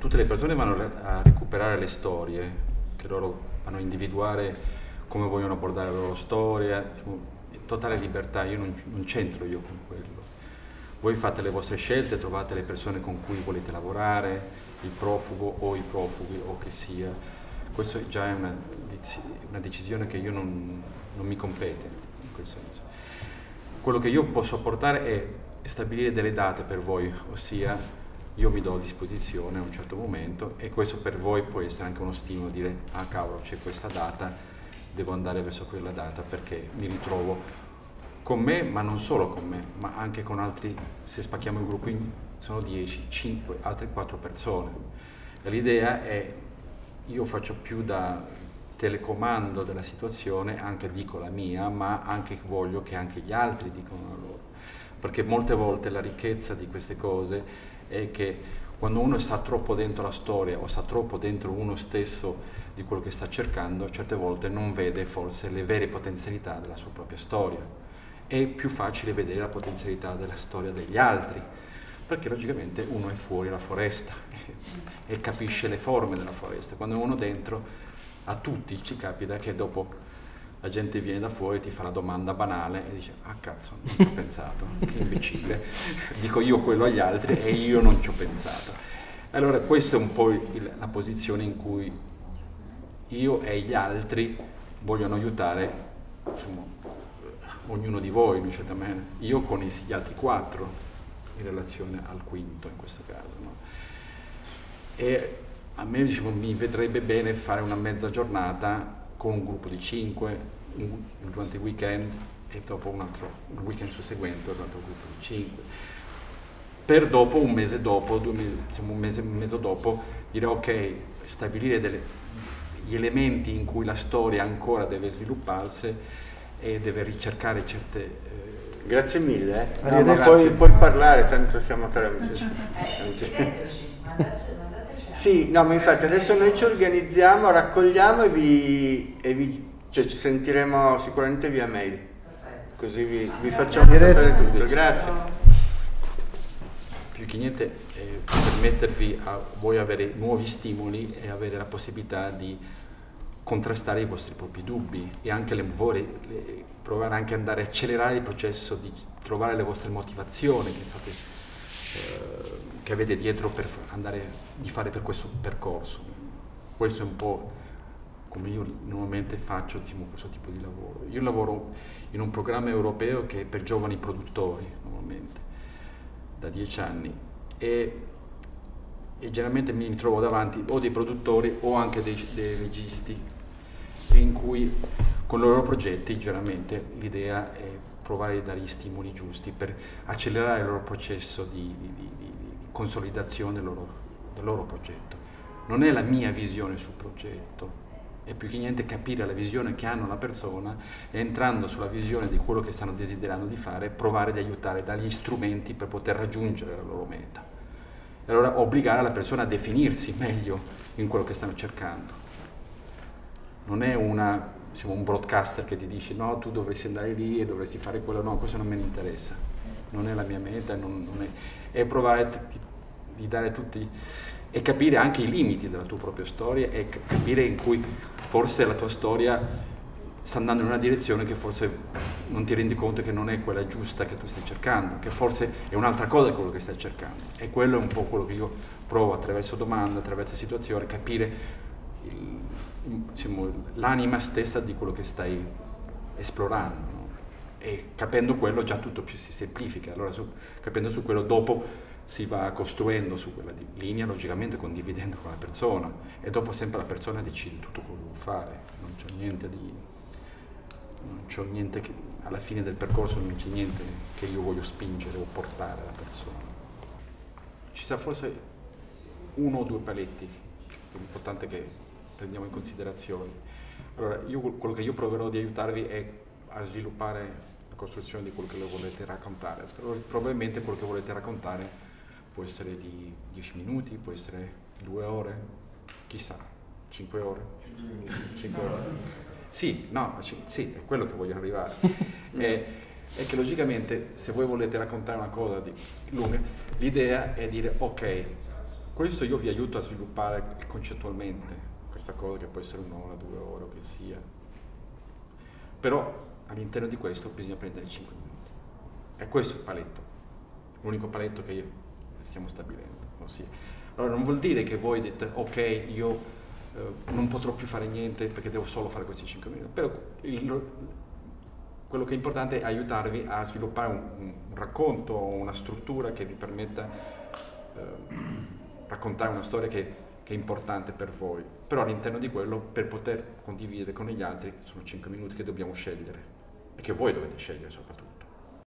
Tutte le persone vanno a recuperare le storie, che loro vanno a individuare come vogliono abbordare la loro storia, totale libertà, io non, non c'entro io con quello. Voi fate le vostre scelte, trovate le persone con cui volete lavorare, il profugo o i profughi o che sia. Questo già è una, una decisione che io non, non mi compete in quel senso. Quello che io posso apportare è stabilire delle date per voi, ossia io mi do a disposizione a un certo momento e questo per voi può essere anche uno stimolo, dire ah cavolo c'è questa data, devo andare verso quella data perché mi ritrovo con me, ma non solo con me, ma anche con altri, se spacchiamo il gruppo in, sono 10, 5, altre 4 persone. L'idea è, io faccio più da telecomando della situazione, anche dico la mia, ma anche voglio che anche gli altri dicano la loro. Perché molte volte la ricchezza di queste cose è che quando uno sta troppo dentro la storia o sta troppo dentro uno stesso di quello che sta cercando, certe volte non vede forse le vere potenzialità della sua propria storia. È più facile vedere la potenzialità della storia degli altri, perché logicamente uno è fuori dalla foresta e capisce le forme della foresta. Quando uno dentro, a tutti ci capita che dopo la gente viene da fuori, ti fa la domanda banale e dice ah cazzo, non ci ho pensato, che imbecille, dico io quello agli altri e io non ci ho pensato. Allora questa è un po' il, la posizione in cui io e gli altri vogliono aiutare insomma, ognuno di voi, io con gli altri quattro in relazione al quinto in questo caso. No? E a me diciamo, mi vedrebbe bene fare una mezza giornata con un gruppo di 5 durante il weekend e dopo un altro un weekend susseguente un altro gruppo di 5 per dopo un mese dopo due mesi, diciamo un mese e mezzo dopo dire ok stabilire delle, gli elementi in cui la storia ancora deve svilupparsi e deve ricercare certe eh, Grazie mille. Eh. No, puoi, puoi, parlare, tanto siamo tra amici. Sì, no, ma infatti adesso noi ci organizziamo, raccogliamo e vi, e vi cioè ci sentiremo sicuramente via mail. Così vi, vi facciamo sapere tutto. Grazie. Più che niente eh, permettervi a voi avere nuovi stimoli e avere la possibilità di contrastare i vostri propri dubbi e anche le, le, provare anche ad andare a accelerare il processo di trovare le vostre motivazioni che state eh, che avete dietro per andare di fare per questo percorso. Questo è un po' come io normalmente faccio diciamo, questo tipo di lavoro. Io lavoro in un programma europeo che è per giovani produttori, normalmente, da dieci anni, e, e generalmente mi trovo davanti o dei produttori o anche dei, dei registi, in cui con i loro progetti generalmente l'idea è provare a dare gli stimoli giusti per accelerare il loro processo di, di, di, di consolidazione del loro, del loro, progetto. Non è la mia visione sul progetto, è più che niente capire la visione che hanno la persona e entrando sulla visione di quello che stanno desiderando di fare, provare ad aiutare, dagli strumenti per poter raggiungere la loro meta. E allora obbligare la persona a definirsi meglio in quello che stanno cercando. Non è una diciamo, un broadcaster che ti dice no, tu dovresti andare lì e dovresti fare quello, no, questo non me ne interessa, non è la mia meta, non, non è, è, provare di, di dare tutti e capire anche i limiti della tua propria storia e capire in cui forse la tua storia sta andando in una direzione che forse non ti rendi conto che non è quella giusta che tu stai cercando, che forse è un'altra cosa quello che stai cercando. E quello è un po' quello che io provo attraverso domande, attraverso situazioni, capire diciamo, l'anima stessa di quello che stai esplorando. E capendo quello già tutto più si semplifica, allora su, capendo su quello dopo si va costruendo su quella linea, logicamente condividendo con la persona e dopo sempre la persona decide tutto quello che vuole fare, non c'è niente di... non c'è niente che, alla fine del percorso non c'è niente che io voglio spingere o portare alla persona. Ci sta forse uno o due paletti, l'importante è che prendiamo in considerazione. Allora, io, quello che io proverò di aiutarvi è a sviluppare la costruzione di quello che volete raccontare. Probabilmente quello che volete raccontare può essere di 10 minuti, può essere due ore, chissà, 5 ore. 5 ore. Sì, no, sì, è quello che voglio arrivare. è, è che logicamente se voi volete raccontare una cosa di lunga, l'idea è dire ok, questo io vi aiuto a sviluppare concettualmente questa cosa che può essere un'ora, due ore, o che sia. Però all'interno di questo bisogna prendere 5 minuti. E questo è il paletto, l'unico paletto che stiamo stabilendo. Ossia. Allora non vuol dire che voi dite ok, io eh, non potrò più fare niente perché devo solo fare questi 5 minuti, però il, quello che è importante è aiutarvi a sviluppare un, un racconto, una struttura che vi permetta eh, raccontare una storia che, che, è importante per voi, però all'interno di quello per poter condividere con gli altri sono 5 minuti che dobbiamo scegliere e che voi dovete scegliere soprattutto.